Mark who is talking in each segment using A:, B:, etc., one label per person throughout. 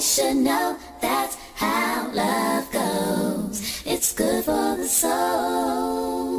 A: Should know that's how love goes. It's good for the soul.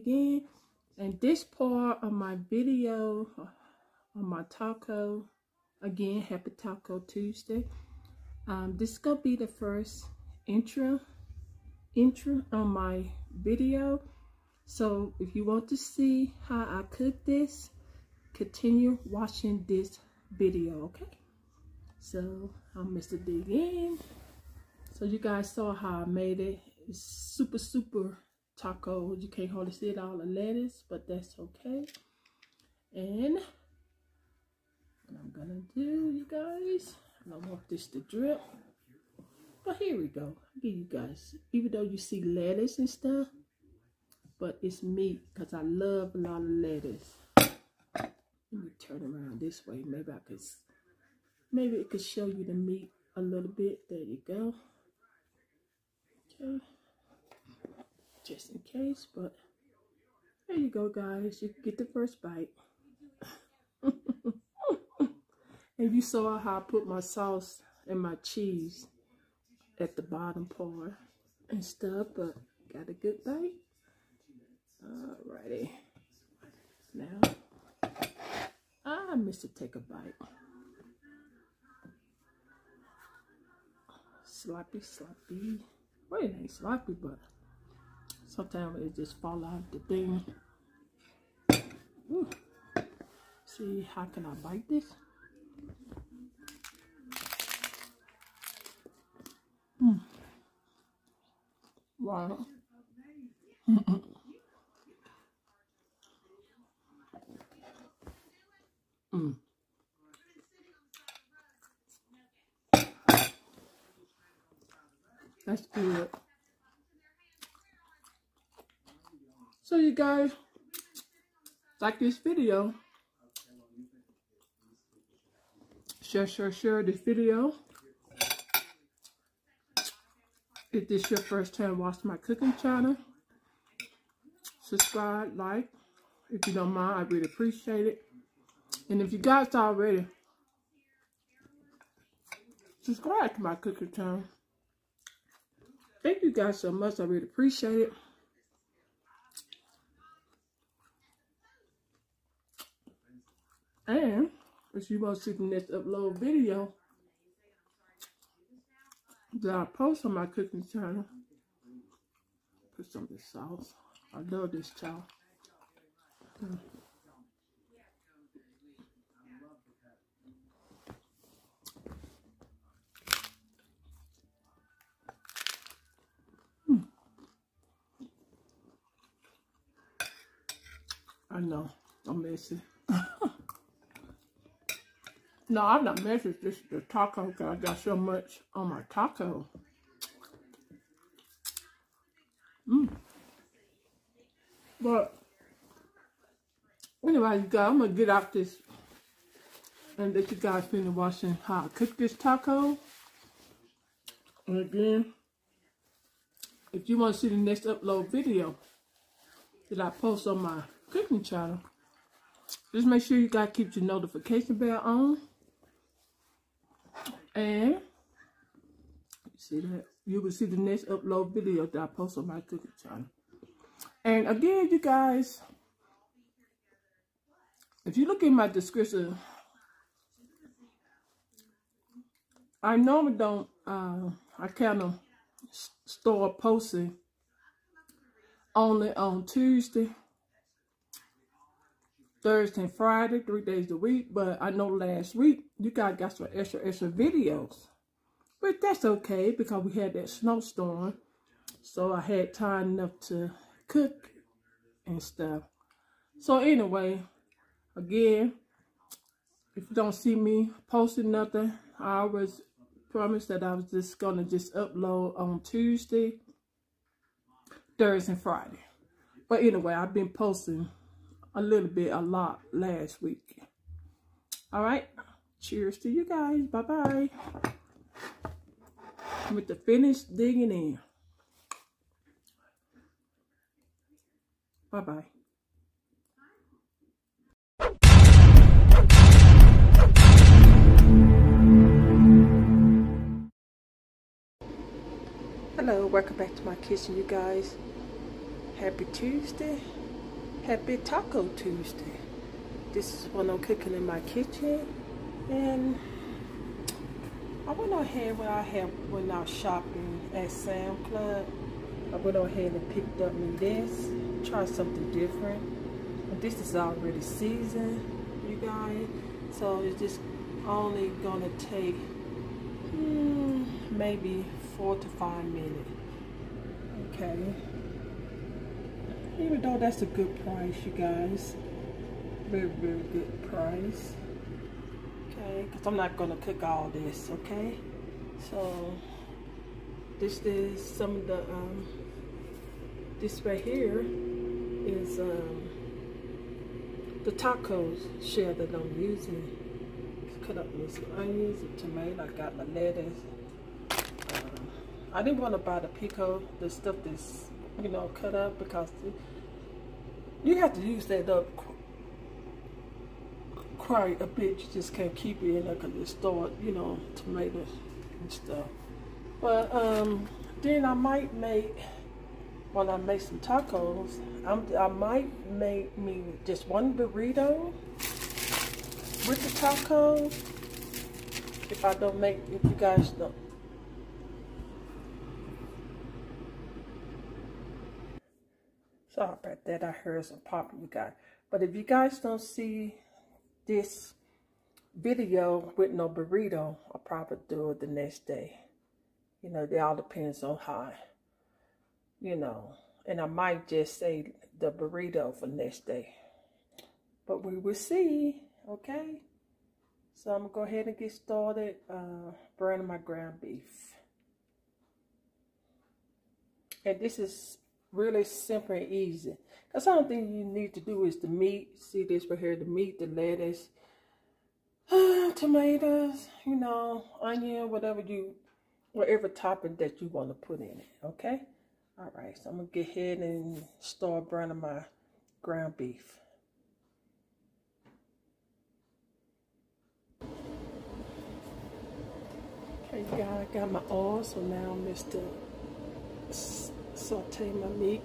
B: Time to dig in. And this part of my video on my taco, again, happy Taco Tuesday. Um, this is gonna be the first intro, intro on my video. So if you want to see how I cook this, continue watching this video, okay? So I'm Mr. Dig In. So you guys saw how I made it. It's super, super taco. You can't hardly see it all the lettuce, but that's okay. And what I'm gonna do, you guys, I don't want this to drip. But here we go. I'll give you guys, even though you see lettuce and stuff, but it's meat because I love a lot of lettuce. Let me turn around this way. Maybe I could, maybe it could show you the meat a little bit. There you go. Okay. Just in case, but there you go, guys. You get the first bite. and you saw how I put my sauce and my cheese at the bottom part and stuff, but got a good bite. Alrighty. Now, I missed to take a bite. Sloppy, sloppy. Well, it ain't sloppy, but sometimes it just fall out the thing. Ooh. See, how can I bite this? Mm. Wow. mm. That's good. So you guys, like this video, share, share, share this video. If this is your first time watching my cooking channel, subscribe, like. If you don't mind, I really appreciate it. And if you guys already, subscribe to my cooking channel. Thank you guys so much. I really appreciate it. And if you want to see the next upload video that I post on my cooking channel, put some of this sauce. I love this chow. Mm. I know, I'm messy. no, I'm not messy. this the taco. 'cause I got so much on my taco. Mm. But anyway, you guys, I'm gonna get out this and let you guys finish watching how I cook this taco. And again, if you want to see the next upload video that I post on my cooking channel, just make sure you guys keep your notification bell on. And you see that you will see the next upload video that I post on my cooking channel. And again, you guys, if you look in my description, I normally don't, uh, I kind of start posting only on Tuesday, Thursday, and Friday, three days a week. But I know last week you guys got some extra, extra videos. But that's okay because we had that snowstorm. So I had time enough to cook and stuff. So anyway, again, if you don't see me posting nothing, I always promised that I was just gonna just upload on Tuesday, Thursday, and Friday. But anyway, I've been posting a little bit, a lot last week. All right. Cheers to you guys. Bye bye. With the finish digging in. Bye bye. Hello, welcome back to my kitchen, you guys. Happy Tuesday. Happy Taco Tuesday. This is what I'm cooking in my kitchen. And I went ahead when I had I was shopping at Sam Club. I went ahead and picked up me this. Try something different. And this is already seasoned, you guys. So it's just only gonna take hmm, maybe four to five minutes. Okay. Even though that's a good price, you guys. Very, very good price. Okay, because I'm not going to cook all this, okay? So, this is some of the, um, this right here is um, the tacos shell that I'm using. Cut up me some onions, and tomato, I got my lettuce. Um, I didn't want to buy the pico, the stuff that's, you know, cut up because you have to use that up quite a bit. You just can't keep it in there because it start, you know, tomatoes and stuff. But um, then I might make, when I make some tacos, I'm, I might make me just one burrito with the tacos. If I don't make, if you guys don't. Sorry about that. I heard some you guys. But if you guys don't see this video with no burrito, I'll probably do it the next day. You know, it all depends on how, you know. And I might just say the burrito for next day. But we will see, okay? So I'm going to go ahead and get started uh, burning my ground beef. And this is really simple and easy. Because the only thing you need to do is the meat. See this right here, the meat, the lettuce, tomatoes, you know, onion, whatever you, whatever topping that you want to put in it, okay? All right, so I'm going to get ahead and start burning my ground beef. Okay, you guys, I got my oil, so now I'm just to saute my meat.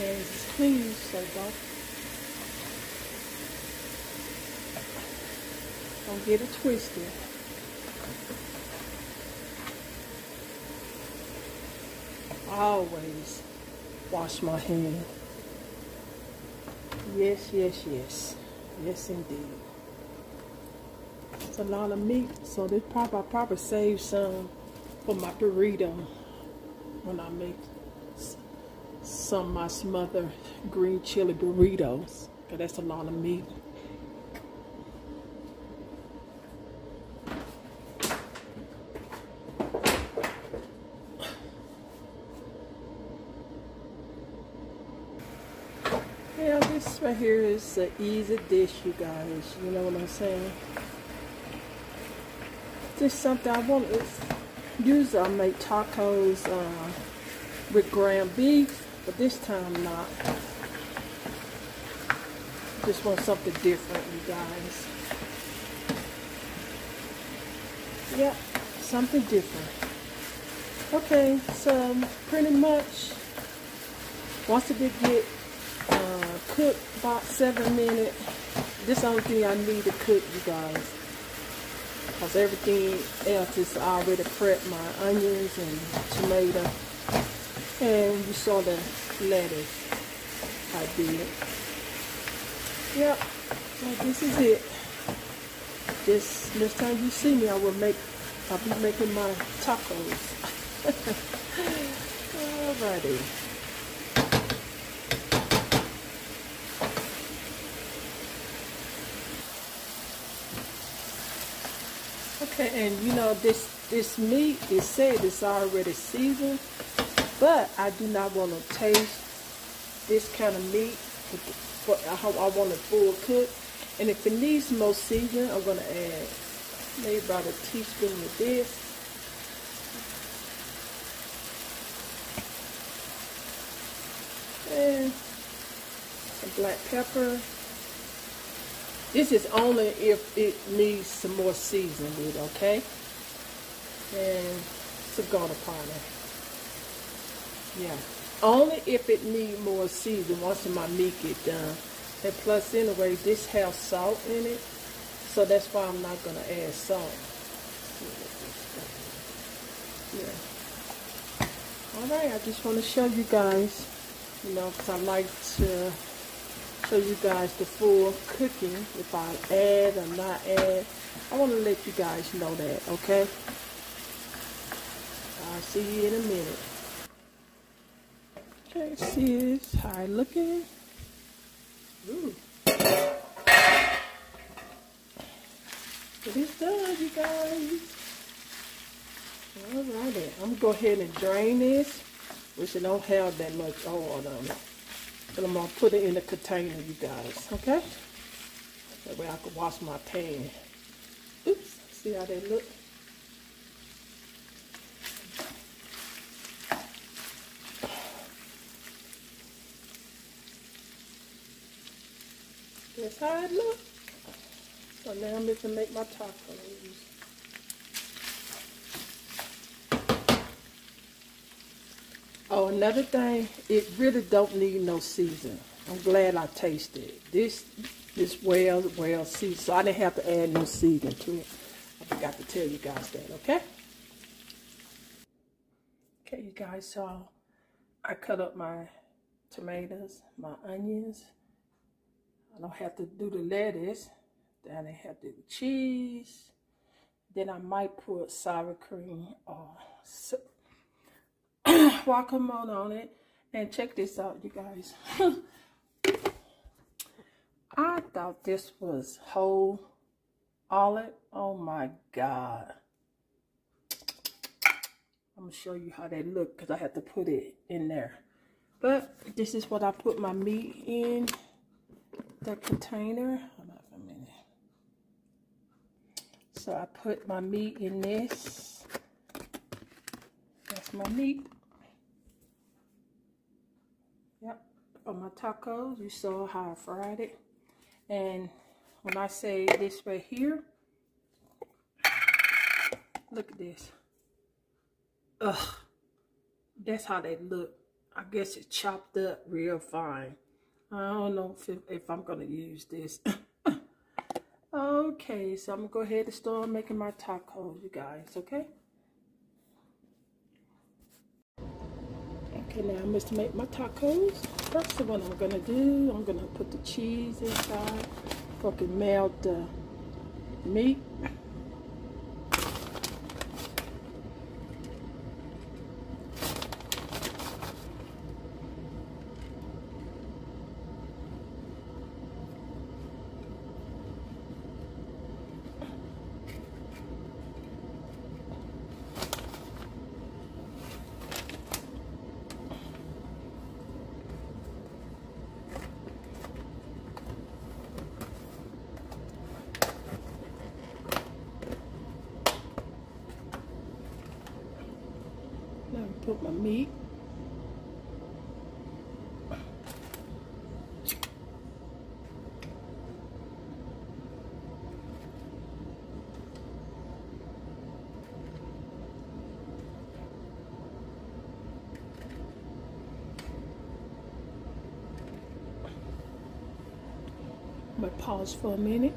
B: Hands clean, so don't don't get it twisted. Always wash my hand. Yes, yes, yes. Yes, indeed. It's a lot of meat, so this probably I probably save some for my burrito when I make some of my smother green chili burritos. Cause that's a lot of meat. Yeah, this right here is an easy dish, you guys. You know what I'm saying? Just something I want. Usually I make tacos uh, with ground beef, but this time not. Just want something different, you guys. Yep, something different. Okay, so pretty much once it get uh, cook about seven minutes. This only thing I need to cook, you guys. Because everything else is already prepped. My onions and tomato. And you saw the lettuce I did. Yep. So this is it. This next time you see me, I will make, I'll be making my tacos. Alrighty. Okay, and you know this this meat is said it's already seasoned, but I do not want to taste this kind of meat. For how I want it full cooked, and if it needs more seasoning, I'm gonna add maybe about a teaspoon of this. And some black pepper. This is only if it needs some more seasoning okay? And some garlic powder. Yeah. Only if it need more seasoning once my meat get done. And plus anyway, this has salt in it. So that's why I'm not gonna add salt. Yeah. Alright, I just want to show you guys, you know, because I like to show you guys the full cooking if I add or not add. I want to let you guys know that, okay? I'll see you in a minute. Okay, see this, how it looking. Ooh. It is done, you guys. Alrighty, I'm gonna go ahead and drain this, which it don't have that much oil on it. And I'm gonna put it in a container, you guys, okay? That way I can wash my pan. Oops, see how they look? That's how it look. So now I'm just gonna make my tacos. Oh, another thing, it really don't need no season. I'm glad I tasted it. This is well, well seasoned, so I didn't have to add no seasoning to it. I forgot to tell you guys that, okay? Okay, you guys, so I cut up my tomatoes, my onions. I don't have to do the lettuce. Then I have to do the cheese. Then I might put sour cream or guacamole on it. And check this out, you guys. I thought this was whole olive. Oh my God. I'm going to show you how they look because I have to put it in there. But this is what I put my meat in the container. Hold on for a minute. So I put my meat in this. That's my meat. Yep, on my tacos, you saw how I fried it. And when I say this right here, look at this. Ugh, that's how they look. I guess it's chopped up real fine. I don't know if, if I'm going to use this. okay, so I'm going to go ahead and start making my tacos, you guys, okay? Okay, now I'm going to make my tacos. First, what I'm going to do, I'm going to put the cheese inside. Fucking melt the meat. Put my meat. Gonna pause for a minute.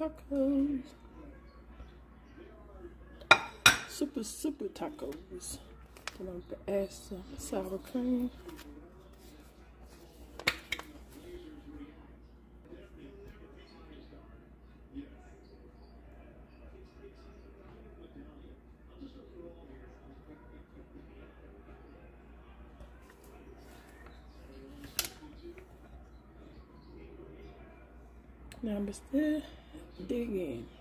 C: Tacos. Super, super tacos. Then I'm gonna add some sour cream. Now I'm dig in.